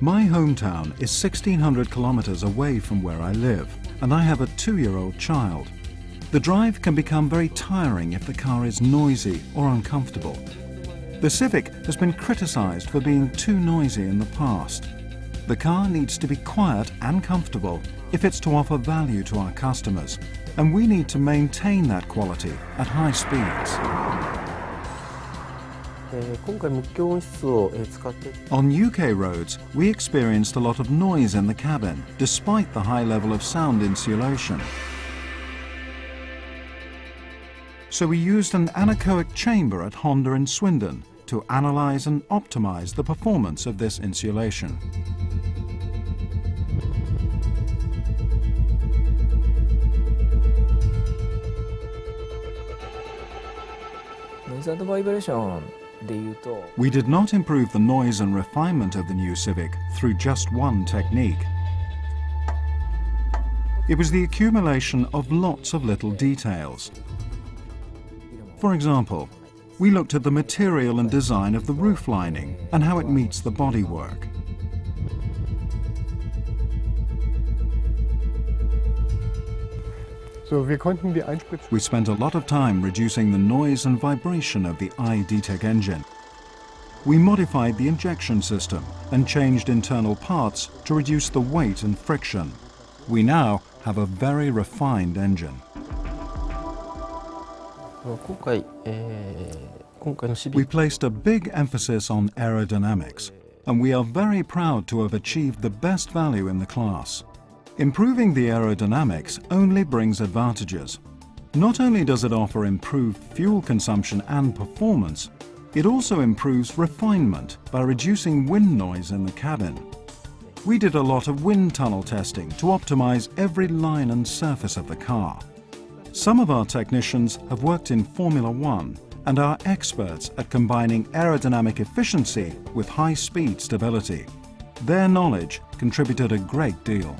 My hometown is 1600 kilometers away from where I live, and I have a two year old child. The drive can become very tiring if the car is noisy or uncomfortable. The Civic has been criticized for being too noisy in the past. The car needs to be quiet and comfortable if it's to offer value to our customers, and we need to maintain that quality at high speeds. On UK roads, we experienced a lot of noise in the cabin, despite the high level of sound insulation. So we used an anechoic chamber at Honda in Swindon to analyse and optimise the performance of this insulation. Noise are vibration. We did not improve the noise and refinement of the new Civic through just one technique. It was the accumulation of lots of little details. For example, we looked at the material and design of the roof lining and how it meets the bodywork. We spent a lot of time reducing the noise and vibration of the iDTEC engine. We modified the injection system and changed internal parts to reduce the weight and friction. We now have a very refined engine. We placed a big emphasis on aerodynamics, and we are very proud to have achieved the best value in the class. Improving the aerodynamics only brings advantages. Not only does it offer improved fuel consumption and performance, it also improves refinement by reducing wind noise in the cabin. We did a lot of wind tunnel testing to optimize every line and surface of the car. Some of our technicians have worked in Formula One and are experts at combining aerodynamic efficiency with high speed stability. Their knowledge contributed a great deal.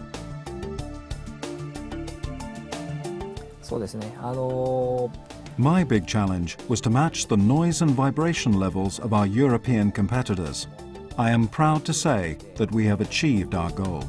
そうですねあの My big challenge was to match the noise and vibration levels of our European competitors. I am proud to say that we have achieved our goal.